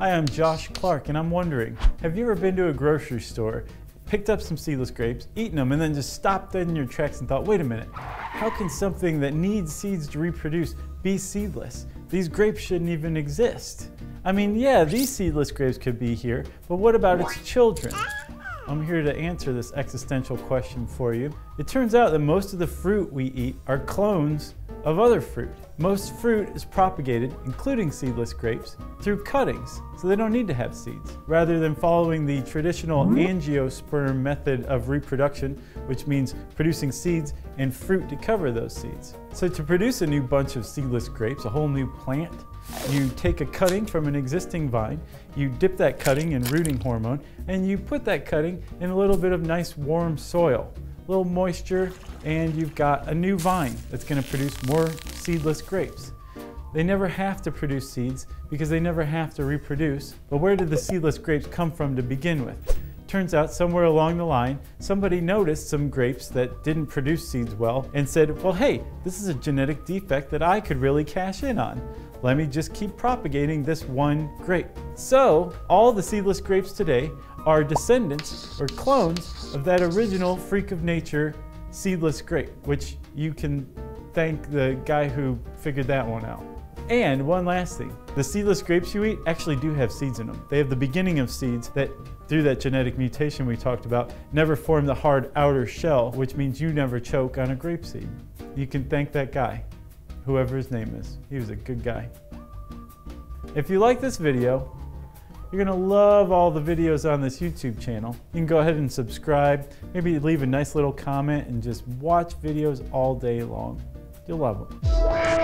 Hi, I'm Josh Clark, and I'm wondering have you ever been to a grocery store, picked up some seedless grapes, eaten them, and then just stopped dead in your tracks and thought, wait a minute, how can something that needs seeds to reproduce be seedless? These grapes shouldn't even exist. I mean, yeah, these seedless grapes could be here, but what about its children? I'm here to answer this existential question for you. It turns out that most of the fruit we eat are clones of other fruit. Most fruit is propagated, including seedless grapes, through cuttings, so they don't need to have seeds. Rather than following the traditional hmm? angiosperm method of reproduction, which means producing seeds and fruit to cover those seeds. So to produce a new bunch of seedless grapes, a whole new plant, you take a cutting from an existing vine, you dip that cutting in rooting hormone, and you put that cutting in a little bit of nice warm soil, a little moisture, and you've got a new vine that's going to produce more seedless grapes. They never have to produce seeds because they never have to reproduce. But where did the seedless grapes come from to begin with? Turns out somewhere along the line, somebody noticed some grapes that didn't produce seeds well and said, well, hey, this is a genetic defect that I could really cash in on. Let me just keep propagating this one grape. So, all the seedless grapes today are descendants or clones of that original freak of nature seedless grape, which you can thank the guy who figured that one out. And one last thing, the seedless grapes you eat actually do have seeds in them. They have the beginning of seeds that, through that genetic mutation we talked about, never form the hard outer shell, which means you never choke on a grape seed. You can thank that guy whoever his name is. He was a good guy. If you like this video, you're gonna love all the videos on this YouTube channel. You can go ahead and subscribe, maybe leave a nice little comment and just watch videos all day long. You'll love them.